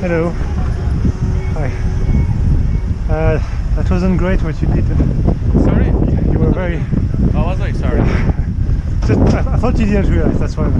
Hello. Hi. Uh, that wasn't great what you did. Sorry? You were very. Oh, was I? Sorry. Just, I, thought you didn't realize, that's why.